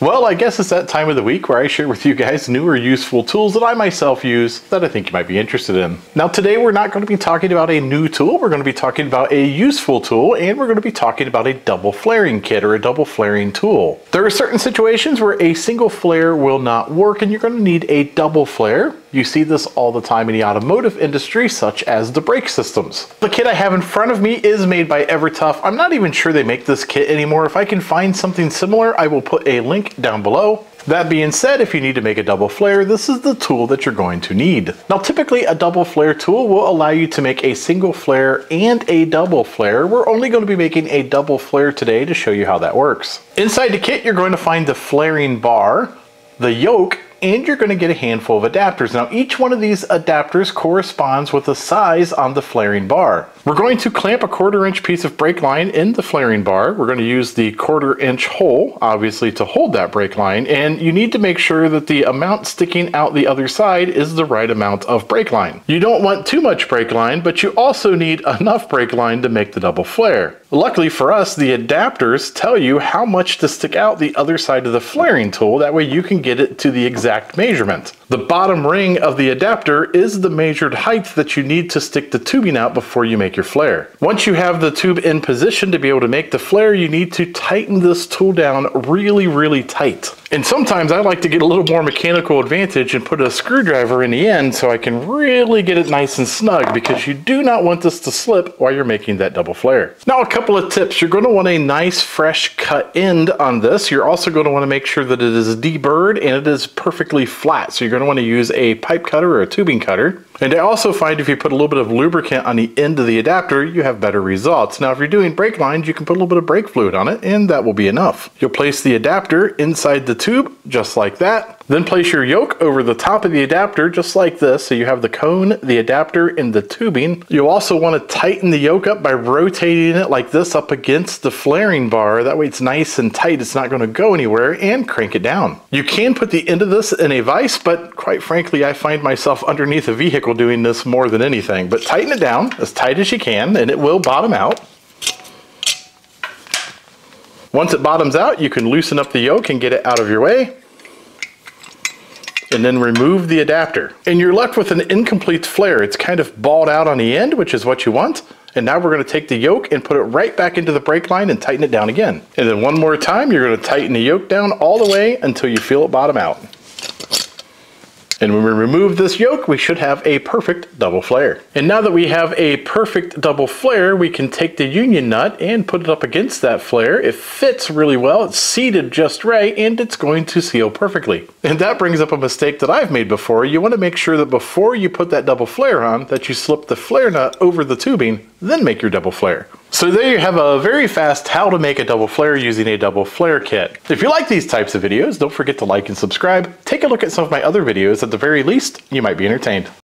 Well, I guess it's that time of the week where I share with you guys newer useful tools that I myself use that I think you might be interested in. Now today we're not going to be talking about a new tool, we're going to be talking about a useful tool and we're going to be talking about a double flaring kit or a double flaring tool. There are certain situations where a single flare will not work and you're going to need a double flare. You see this all the time in the automotive industry, such as the brake systems. The kit I have in front of me is made by Evertough. I'm not even sure they make this kit anymore. If I can find something similar, I will put a link down below. That being said, if you need to make a double flare, this is the tool that you're going to need. Now, typically a double flare tool will allow you to make a single flare and a double flare. We're only going to be making a double flare today to show you how that works. Inside the kit, you're going to find the flaring bar, the yoke, and you're going to get a handful of adapters. Now each one of these adapters corresponds with the size on the flaring bar. We're going to clamp a quarter inch piece of brake line in the flaring bar. We're going to use the quarter inch hole, obviously, to hold that brake line. And you need to make sure that the amount sticking out the other side is the right amount of brake line. You don't want too much brake line, but you also need enough brake line to make the double flare. Luckily for us, the adapters tell you how much to stick out the other side of the flaring tool. That way you can get it to the exact measurement. The bottom ring of the adapter is the measured height that you need to stick the tubing out before you make your flare. Once you have the tube in position to be able to make the flare, you need to tighten this tool down really, really tight. And sometimes I like to get a little more mechanical advantage and put a screwdriver in the end so I can really get it nice and snug because you do not want this to slip while you're making that double flare. Now a couple of tips. You're going to want a nice fresh cut end on this. You're also going to want to make sure that it is deburred and it is perfectly flat. So you're going to want to use a pipe cutter or a tubing cutter. And I also find if you put a little bit of lubricant on the end of the adapter, you have better results. Now, if you're doing brake lines, you can put a little bit of brake fluid on it and that will be enough. You'll place the adapter inside the tube, just like that. Then place your yoke over the top of the adapter just like this. So you have the cone, the adapter, and the tubing. You'll also want to tighten the yoke up by rotating it like this up against the flaring bar. That way it's nice and tight. It's not going to go anywhere and crank it down. You can put the end of this in a vise, but quite frankly, I find myself underneath a vehicle doing this more than anything. But tighten it down as tight as you can and it will bottom out. Once it bottoms out, you can loosen up the yoke and get it out of your way and then remove the adapter. And you're left with an incomplete flare. It's kind of balled out on the end, which is what you want. And now we're gonna take the yoke and put it right back into the brake line and tighten it down again. And then one more time, you're gonna tighten the yoke down all the way until you feel it bottom out. And when we remove this yoke, we should have a perfect double flare. And now that we have a perfect double flare, we can take the union nut and put it up against that flare. It fits really well, it's seated just right, and it's going to seal perfectly. And that brings up a mistake that I've made before. You wanna make sure that before you put that double flare on, that you slip the flare nut over the tubing, then make your double flare. So there you have a very fast how to make a double flare using a double flare kit. If you like these types of videos, don't forget to like and subscribe. Take a look at some of my other videos. At the very least, you might be entertained.